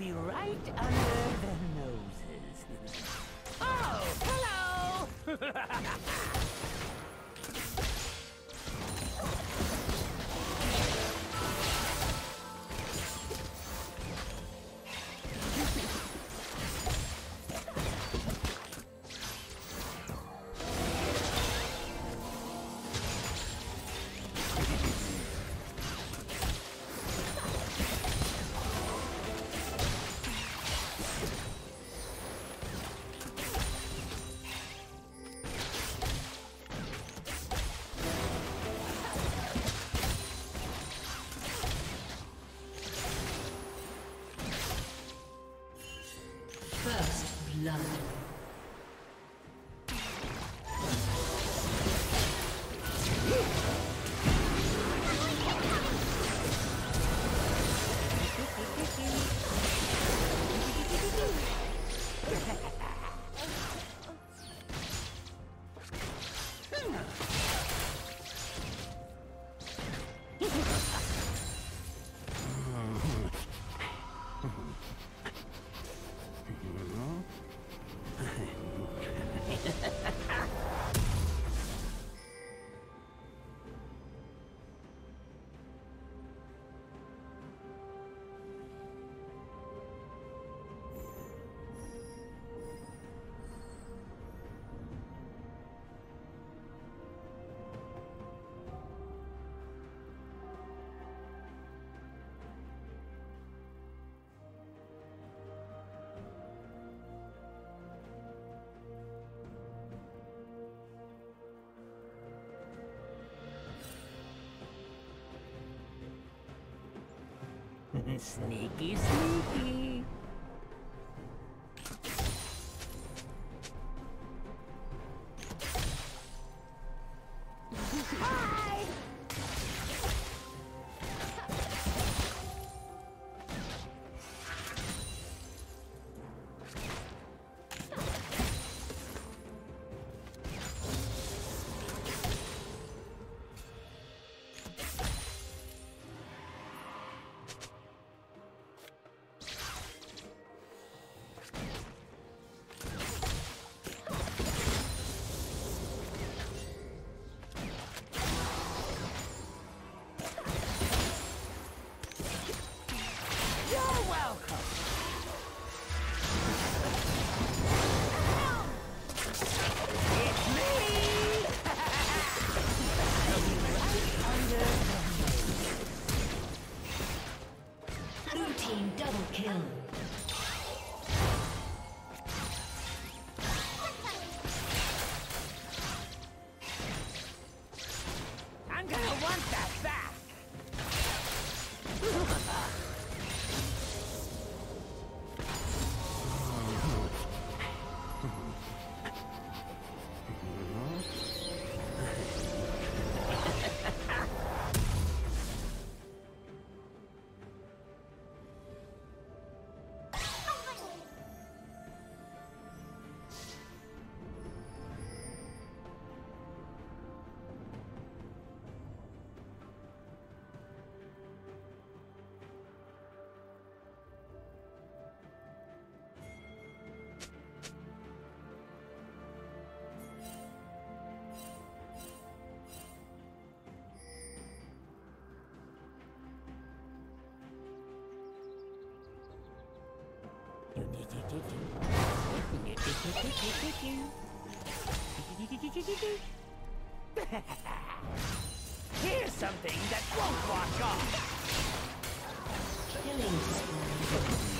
be right under their noses. oh, hello! sneaky, sneaky. Gonna want that back! Here's something that won't wash off. Killing sneaky,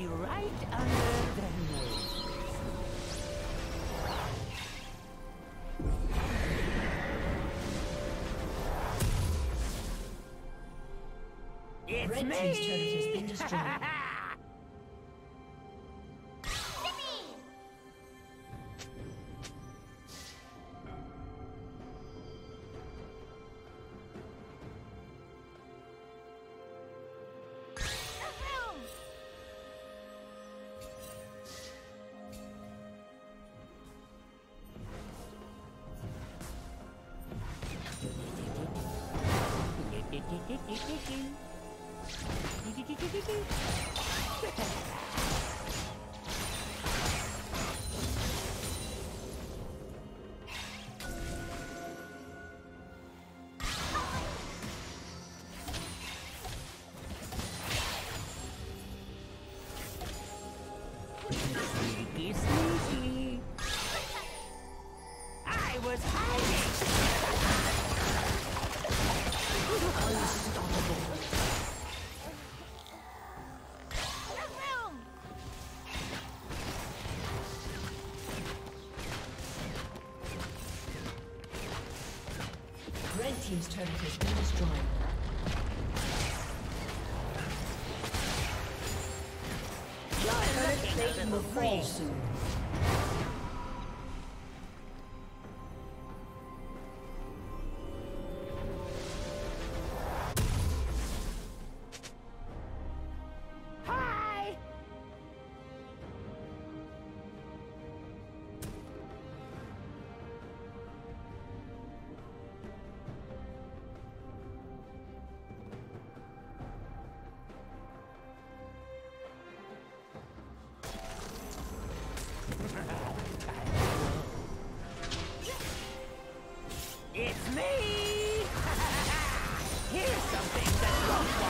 be right under their nose. It's Red me! team's turret has been destroyed. Sneaky, team's turret has been destroyed. Turret plate will fall soon.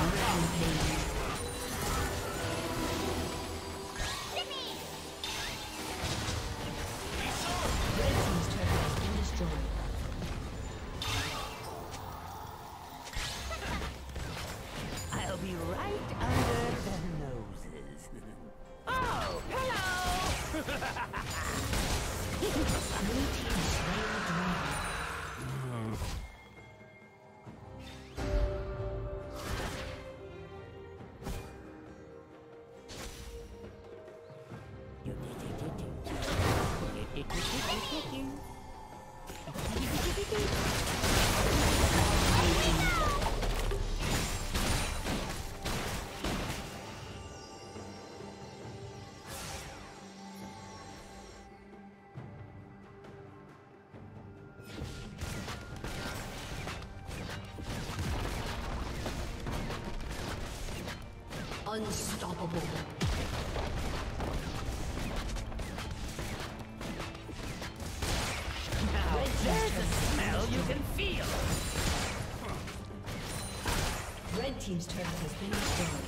Rampage. Unstoppable. Now, there's a smell you can feel. Red Team's turret has been destroyed.